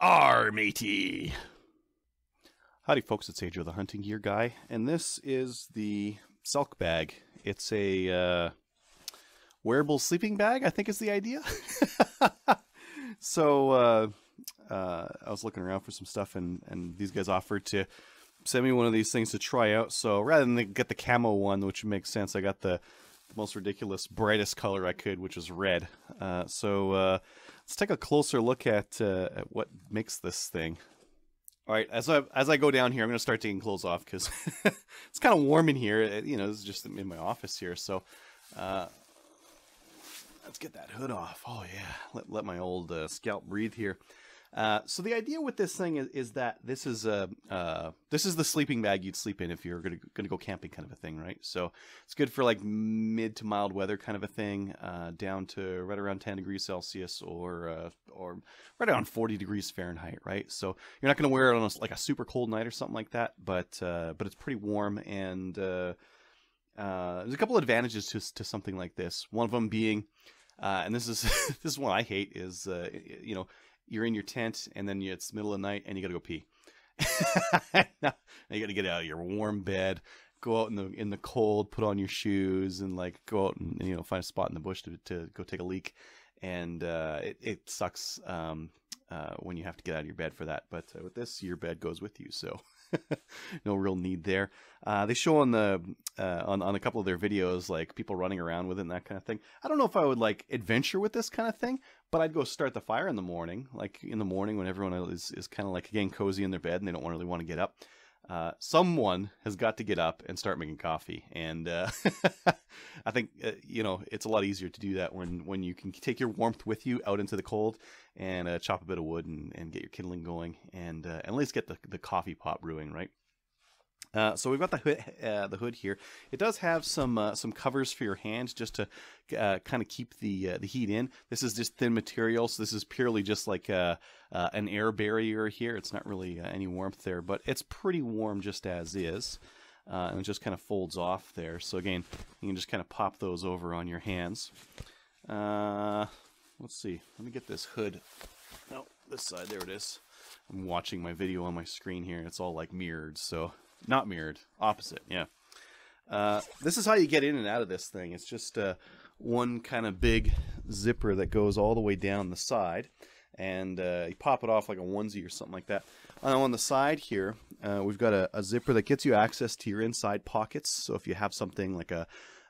Arr, matey. Howdy, folks. It's Adriel, the hunting gear guy, and this is the Selk bag. It's a uh, wearable sleeping bag. I think is the idea. so uh, uh, I was looking around for some stuff, and and these guys offered to send me one of these things to try out. So rather than get the camo one, which makes sense, I got the, the most ridiculous, brightest color I could, which is red. Uh, so uh, let's take a closer look at, uh, at what makes this thing. All right, as I as I go down here, I'm gonna start taking clothes off because it's kind of warm in here. It, you know, this is just in my office here. So uh, let's get that hood off. Oh yeah, let let my old uh, scalp breathe here. Uh, so the idea with this thing is, is that this is a uh, this is the sleeping bag you'd sleep in if you're gonna gonna go camping kind of a thing, right? So it's good for like mid to mild weather kind of a thing, uh, down to right around 10 degrees Celsius or uh, or right around 40 degrees Fahrenheit, right? So you're not gonna wear it on a, like a super cold night or something like that, but uh, but it's pretty warm and there's a couple of advantages to to something like this. One of them being, and this is this is one I hate is you know you're in your tent and then it's middle of the night and you got to go pee. now you got to get out of your warm bed, go out in the in the cold, put on your shoes, and like go out and you know find a spot in the bush to to go take a leak. And uh, it it sucks um, uh, when you have to get out of your bed for that. But uh, with this, your bed goes with you, so no real need there. Uh, they show on the uh, on on a couple of their videos like people running around with it and that kind of thing. I don't know if I would like adventure with this kind of thing, but I'd go start the fire in the morning, like in the morning when everyone is is kind of like getting cozy in their bed and they don't really want to get up. Uh, someone has got to get up and start making coffee, and uh, I think uh, you know it's a lot easier to do that when when you can take your warmth with you out into the cold and uh, chop a bit of wood and, and get your kindling going, and, uh, and at least get the the coffee pot brewing, right? Uh, so we've got the hood, uh, the hood here. It does have some uh, some covers for your hands just to uh, kind of keep the uh, the heat in. This is just thin material, so this is purely just like an air barrier here. It's not really any warmth there, but it's pretty warm just as is. and it just kind of folds off there. So again, you can just kind of pop those over on your hands. let's see. Let me get this hood. Oh, this side. There it is. I'm watching my video on my screen here. It's all like mirrored, so not mirrored. Opposite, yeah. Uh, this is how you get in and out of this thing. It's just uh, one kind of big zipper that goes all the way down the side. And uh, you pop it off like a onesie or something like that. And on the side here, uh, we've got a, a, zipper that gets you access to your inside pockets. So if you have something like a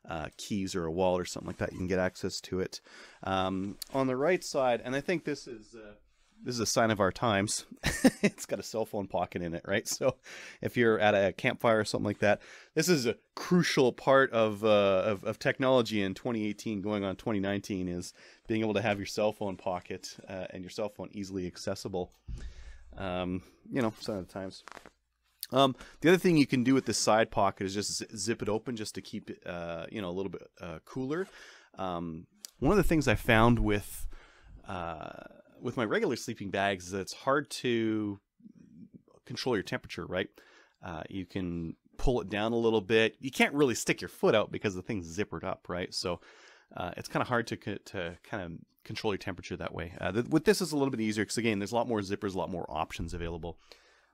uh, keys or a wallet or something like that, you can get access to it. Um, on the right side, and I think this is uh, this is a sign of our times. it's got a cell phone pocket in it, right? So if you're at a campfire or something like that, this is a crucial part of, uh, of, of, technology in 2018 going on 2019 is being able to have your cell phone pocket uh, and your cell phone easily accessible. Um, you know, sign of the times. Um, the other thing you can do with this side pocket is just zip it open just to keep it, uh, you know, a little bit uh, cooler. Um, one of the things I found with uh, with my regular sleeping bags it's hard to control your temperature, right? Uh, you can pull it down a little bit. You can't really stick your foot out because the thing's zippered up, right? So uh, it's kind of hard to to kind of control your temperature that way. Uh, th- with this, is a little bit easier because again, there's a lot more zippers, a lot more options available.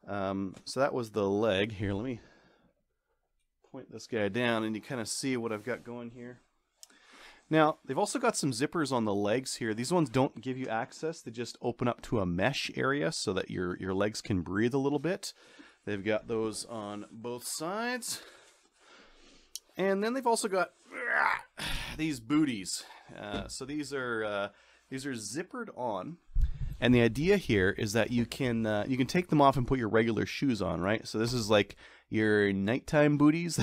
Um, so that was the leg. Here, let me point this guy down, and you kind of see what I've got going here. Now, they've also got some zippers on the legs here. These ones don't give you access. They just open up to a mesh area so that your, your legs can breathe a little bit. They've got those on both sides. And then they've also got these booties. Uh, so these are uh, these are zippered on. And the idea here is that you can uh, you can take them off and put your regular shoes on, right? So this is like your nighttime booties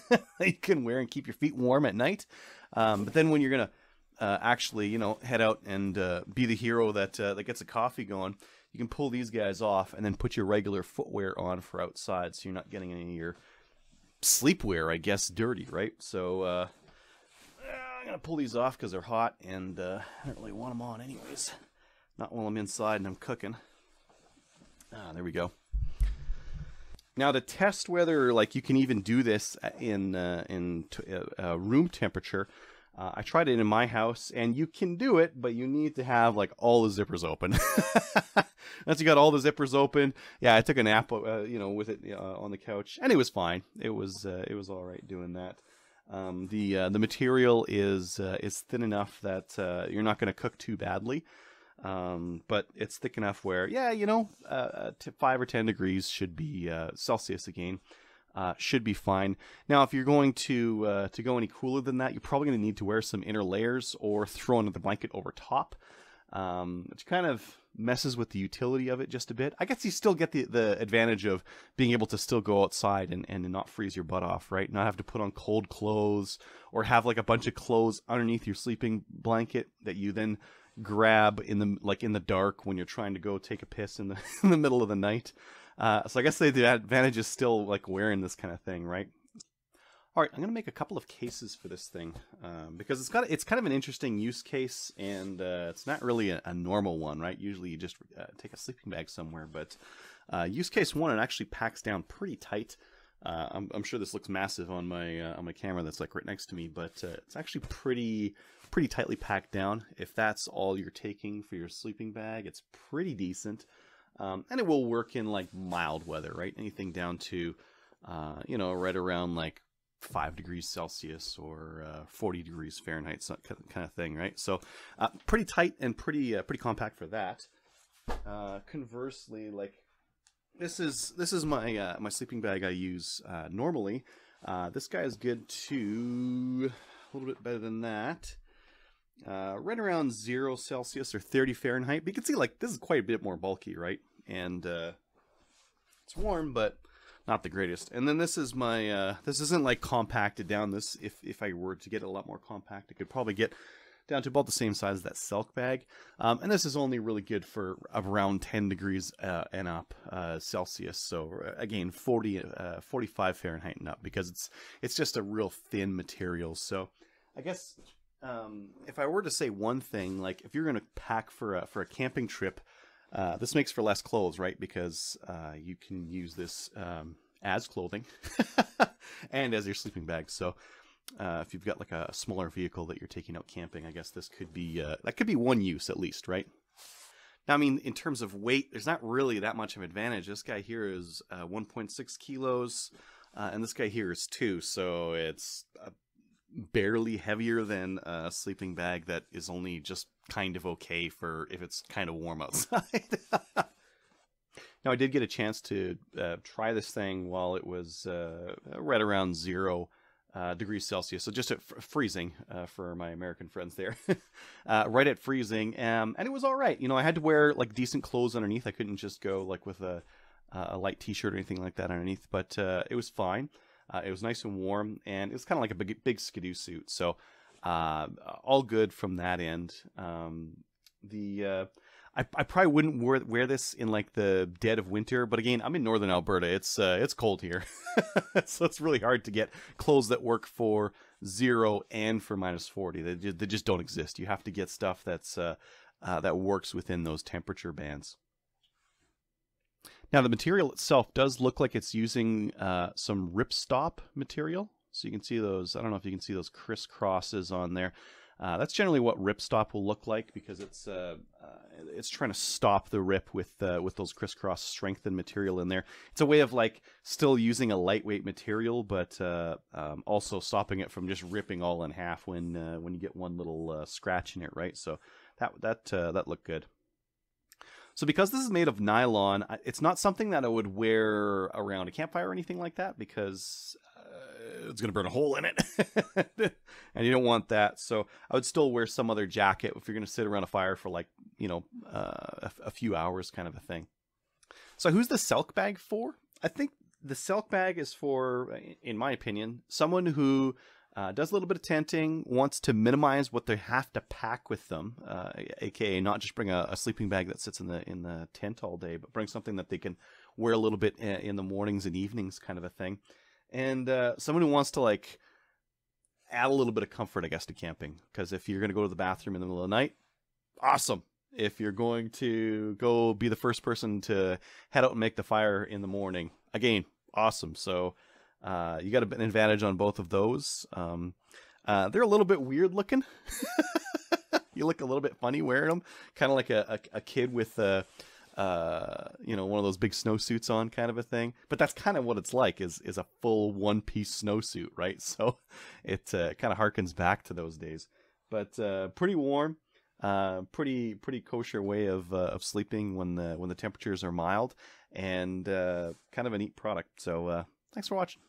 you can wear and keep your feet warm at night. Um, but then when you're gonna uh, actually, you know, head out and uh, be the hero that uh, that gets a coffee going, you can pull these guys off and then put your regular footwear on for outside, so you're not getting any of your sleepwear, I guess, dirty, right? So uh, I'm gonna pull these off because they're hot, and uh, I don't really want them on anyways. Not while I'm inside and I'm cooking. Ah, there we go. Now to test whether like you can even do this in uh, in uh, uh, room temperature, Uh, I tried it in my house, and you can do it, but you need to have like all the zippers open. Once you got all the zippers open, yeah, I took a nap, uh, you know, with it uh, on the couch, and it was fine. It was uh, it was all right doing that. Um, the uh, the material is uh, is thin enough that you're not going to cook too badly. Um, but it's thick enough where, yeah, you know, five or ten degrees should be Celsius again uh, should be fine. Now, if you're going to uh, to go any cooler than that, you're probably going to need to wear some inner layers or throw another blanket over top, um, which kind of messes with the utility of it just a bit. I guess you still get the, the advantage of being able to still go outside and, and not freeze your butt off, right? Not have to put on cold clothes or have like a bunch of clothes underneath your sleeping blanket that you then grab in the like in the dark when you're trying to go take a piss in the in the middle of the night. Uh, so I guess the, advantage is still like wearing this kind of thing, right? All right, I'm gonna make a couple of cases for this thing um, because it's got it's kind of an interesting use case, and uh, it's not really a, a, normal one, right? Usually you just uh, take a sleeping bag somewhere, but uh, use case one it actually packs down pretty tight. Uh, I'm, I'm, sure this looks massive on my uh, on my camera that's like right next to me, but it's actually pretty pretty tightly packed down. If that's all you're taking for your sleeping bag, it's pretty decent. Um, and it will work in like mild weather, right? Anything down to, uh, you know, right around like five degrees Celsius or uh, 40 degrees Fahrenheit, kind of thing, right? So uh, pretty tight and pretty uh, pretty compact for that. Uh, conversely, like this is this is my uh, my sleeping bag I use uh, normally. Uh, this guy is good to a little bit better than that. Uh, right around zero Celsius or 30 Fahrenheit. But you can see like this is quite a bit more bulky, right? And uh, it's warm, but not the greatest. And then this is my uh, this isn't like compacted down. This if if I were to get a lot more compact, it could probably get down to about the same size as that Selk bag. Um, and this is only really good for around 10 degrees uh, and up uh, Celsius. So uh, again, 40, uh, 45 Fahrenheit and up because it's it's just a real thin material. So I guess um, if I were to say one thing, like if you're going to pack for a for a camping trip, uh, this makes for less clothes, right? Because uh, you can use this um, as clothing and as your sleeping bag. So uh, if you've got like a smaller vehicle that you're taking out camping, I guess this could be uh, that could be one use at least, right? Now, I mean, in terms of weight, there's not really that much of advantage. This guy here is uh, 1.6 kilos, uh, and this guy here is two, so it's barely heavier than a sleeping bag that is only just kind of okay for if it's kind of warm outside. now, I did get a chance to uh, try this thing while it was uh, right around zero uh, degrees Celsius, so just at f- freezing uh, for my American friends there, uh, right at freezing, um, and it was all right. You know, I had to wear like decent clothes underneath. I couldn't just go like with a a light T-shirt or anything like that underneath, but uh, it was fine. Uh, it was nice and warm, and it was kind of like a big, big skidoo suit. So, uh, all good from that end. Um, the uh, I, I probably wouldn't wear, wear this in like the dead of winter, but again, I'm in northern Alberta. It's uh, it's cold here, so it's really hard to get clothes that work for zero and for minus forty. They just, they just don't exist. You have to get stuff that's uh, uh, that works within those temperature bands. Now the material itself does look like it's using uh, some ripstop material. So you can see those, I don't know if you can see those crisscrosses on there. Uh, that's generally what ripstop will look like because it's uh, uh, it's trying to stop the rip with uh, with those crisscross strengthened material in there. It's a way of like still using a lightweight material, but uh, um, also stopping it from just ripping all in half when uh, when you get one little scratch in it, right? So that that that looked good. So because this is made of nylon, it's not something that I would wear around a campfire or anything like that because it's going to burn a hole in it. and you don't want that. So I would still wear some other jacket if you're going to sit around a fire for like, you know, uh, a, a few hours kind of a thing. So who's the Selk bag for? I think the Selk bag is for, in my opinion, someone who uh, does a little bit of tenting, wants to minimize what they have to pack with them, uh, aka not just bring a, a, sleeping bag that sits in the in the tent all day, but bring something that they can wear a little bit in the mornings and evenings, kind of a thing. And uh, someone who wants to like add a little bit of comfort, I guess, to camping. Because if you're going to go to the bathroom in the middle of the night, awesome. If you're going to go be the first person to head out and make the fire in the morning, again, awesome. So uh, you got an advantage on both of those. Um, Uh, they're a little bit weird looking. you look a little bit funny wearing them, kind of like a, a, a kid with a, uh, you know, one of those big snowsuits on, kind of a thing. But that's kind of what it's like is is a full one piece snowsuit, right? So it uh, kind of harkens back to those days. But uh, pretty warm, uh, pretty pretty kosher way of uh, of sleeping when the when the temperatures are mild, and uh, kind of a neat product. So uh, thanks for watching.